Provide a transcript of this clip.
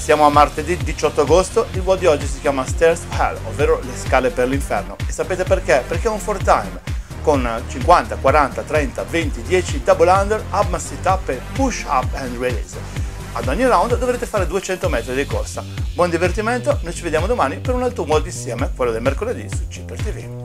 siamo a martedì 18 agosto, il vuoto di oggi si chiama Stairs to Hell, ovvero le scale per l'inferno. E sapete perché? Perché è un 4 time con 50, 40, 30, 20, 10 double under, up ma sit up e push up and release. Ad ogni round dovrete fare 200 metri di corsa. Buon divertimento, noi ci vediamo domani per un altro vuoto insieme, quello del mercoledì su Cipper TV.